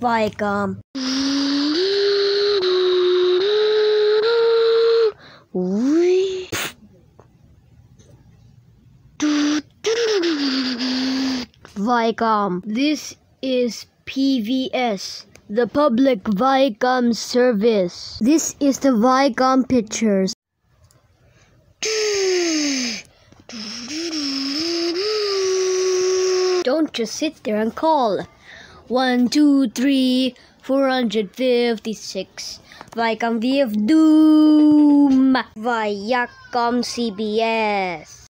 Viacom. um... This is PVS, the Public Viacom Service. This is the Viacom Pictures. Don't just sit there and call. One, two, three, four hundred fifty-six. Viacom V of Doom. Viacom CBS.